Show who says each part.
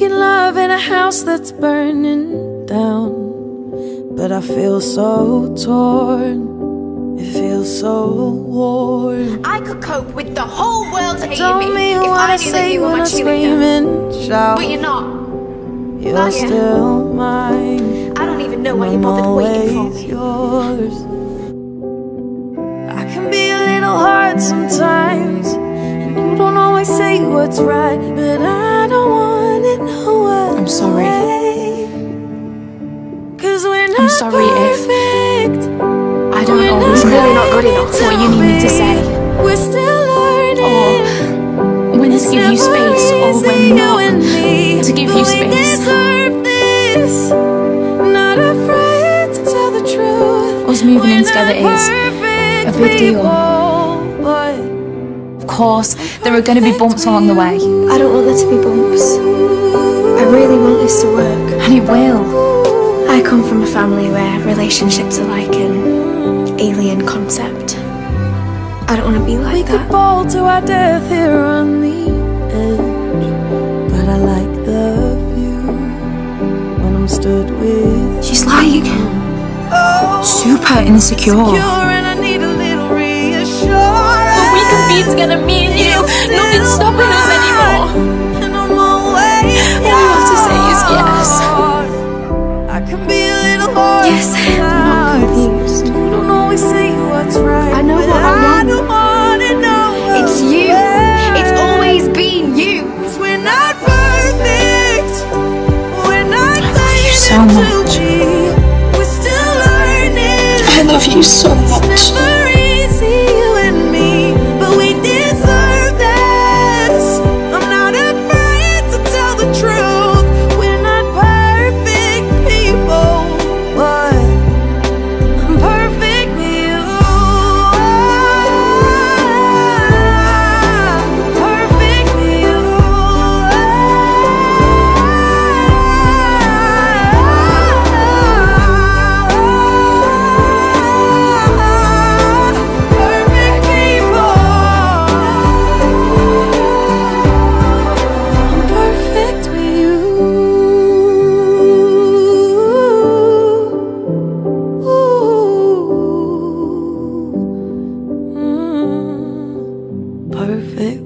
Speaker 1: house that's burning down, but I feel so torn. It feels so warm.
Speaker 2: I could cope with the whole world hating
Speaker 1: Don't
Speaker 2: me
Speaker 1: mean
Speaker 2: if
Speaker 1: what
Speaker 2: I
Speaker 1: I
Speaker 2: knew that
Speaker 1: say
Speaker 2: you were
Speaker 1: when
Speaker 2: my
Speaker 1: I
Speaker 2: cheerleader.
Speaker 1: scream and shout.
Speaker 2: But you're not.
Speaker 1: You're
Speaker 2: Not yet.
Speaker 1: still mine.
Speaker 2: I don't even know why you bothered waiting for me.
Speaker 1: yours. I can be a little hard sometimes, and you don't always say what's right, but I
Speaker 3: I'm sorry.
Speaker 1: way. Cause we're not
Speaker 3: sorry if. I don't
Speaker 1: We're
Speaker 3: always know
Speaker 2: not good enough.
Speaker 3: what you need me to say.
Speaker 1: We're still learning.
Speaker 3: Or when to give you space or when not to give you space.
Speaker 1: deserve this. Not afraid to tell the truth.
Speaker 3: Us moving in together is a big deal.
Speaker 1: People, but
Speaker 3: Of course, there are going to be bumps along the way,
Speaker 4: I don't want there to be bumps. I really want this to work.
Speaker 3: and it will.
Speaker 4: I come from a family where relationships are like an alien concept. I don't want to be
Speaker 1: We
Speaker 4: like
Speaker 1: could
Speaker 4: that.
Speaker 1: fall to our death here on the edge, but I like the view when I'm stood with
Speaker 3: She's like
Speaker 1: oh,
Speaker 3: super insecure.
Speaker 1: secure
Speaker 3: But we can be together, me and you. Nothing's stopping us anymore.
Speaker 1: And I'm always
Speaker 3: All you have to say is yes.
Speaker 1: I can be a little hard
Speaker 4: Yes, I'm not confused.
Speaker 1: You don't always say what's right.
Speaker 4: I know what I want.
Speaker 1: don't want it no
Speaker 4: It's you. It's always been you.
Speaker 1: we're not perfect. We're not
Speaker 3: love you so much.
Speaker 1: We're still learning.
Speaker 3: I love you so much.
Speaker 1: perfect.